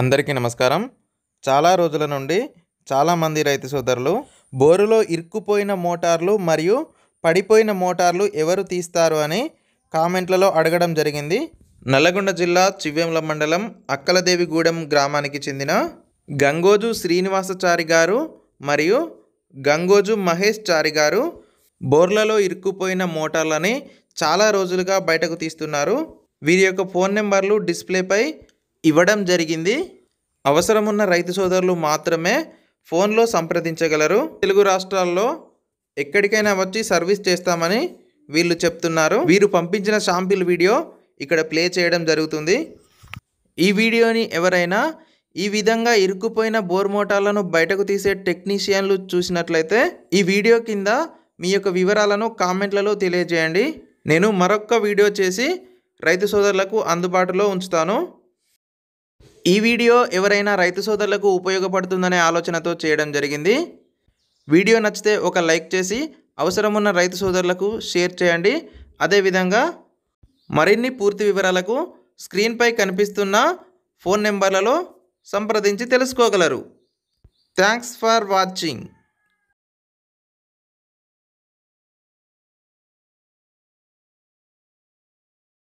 అందరికీ నమస్కారం. చాలా రోజుల నుండి చాలామంది రైతు సోదరులు బోరులో ఇరుక్కుపోయిన మోటార్లు మరియు పడిపోయిన మోటార్లు ఎవరు తీస్తారు అని కామెంట్లలో అడగడం జరిగింది. నల్లగొండ జిల్లా చివ్వెంల మండలం అక్కలదేవిగూడెం గ్రామానికి చెందిన గంగోజు శ్రీనివాసచారి గారు మరియు గంగోజు మహేష్ చారి గారు బోర్లలో ఇరుక్కుపోయిన మోటార్లని చాలా రోజులుగా బయటకు తీస్తున్నారు. వీరి యొక్క ఫోన్ నెంబర్లు డిస్ప్లేపై ఇవ్వడం జరిగింది. అవసరమున్న రైతు సోదరులు మాత్రమే ఫోన్లో సంప్రదించగలరు. తెలుగు రాష్ట్రాల్లో ఎక్కడికైనా వచ్చి సర్వీస్ చేస్తామని వీళ్ళు చెప్తున్నారు. వీరు పంపించిన శాంపిల్ వీడియో ఇక్కడ ప్లే చేయడం జరుగుతుంది. ఈ వీడియోని ఎవరైనా ఈ విధంగా ఇరుక్కుపోయిన బోర్ మోటార్లను బయటకు తీసే టెక్నీషియన్లు చూసినట్లయితే ఈ వీడియో కింద మీ యొక్క వివరాలను కామెంట్లలో తెలియజేయండి. నేను మరొక వీడియో చేసి రైతు సోదరులకు అందుబాటులో ఉంచుతాను. ఈ వీడియో ఎవరైనా రైతు సోదరులకు ఉపయోగపడుతుందనే ఆలోచనతో చేయడం జరిగింది. వీడియో నచ్చితే ఒక లైక్ చేసి అవసరమున్న రైతు సోదరులకు షేర్ చేయండి. అదేవిధంగా మరిన్ని పూర్తి వివరాలకు స్క్రీన్పై కనిపిస్తున్న ఫోన్ నెంబర్లలో సంప్రదించి తెలుసుకోగలరు. Thanks for watching.